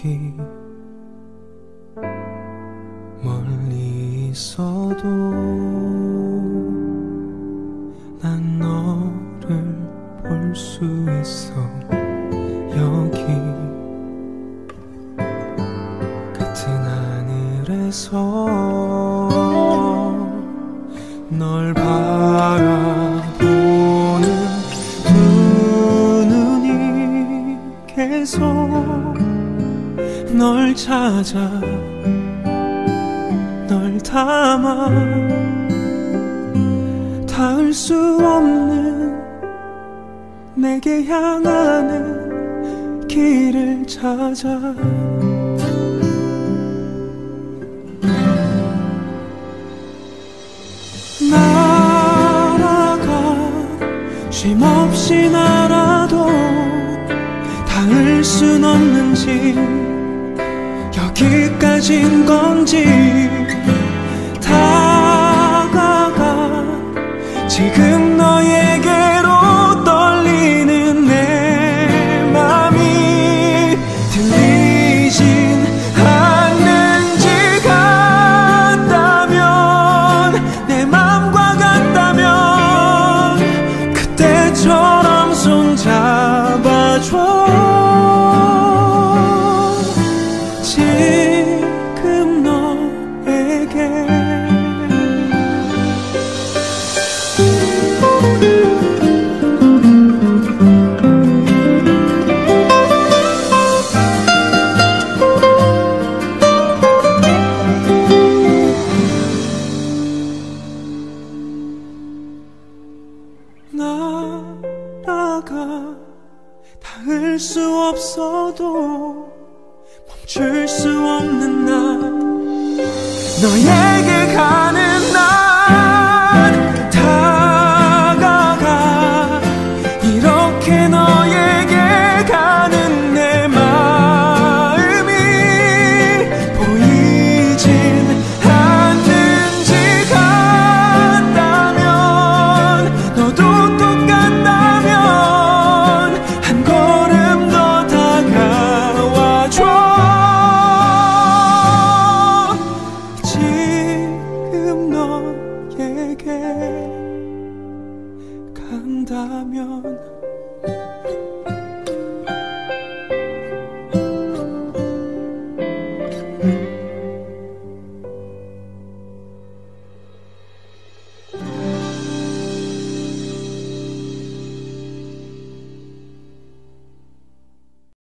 특히 멀리 있어도 난 너를 볼 수 있어. 여기 같은 하늘에서 널 바라보는 두 눈이 계속 널 찾아 널 담아. 닿을 수 없는 내게 향하는 길을 찾아. 날아가 쉼 없이 날아도 닿을 순 없는 지 여기까진 건지 다가가 지금 날아가 닿을 수 없어도 멈출 수 없는 나 너에게 간다면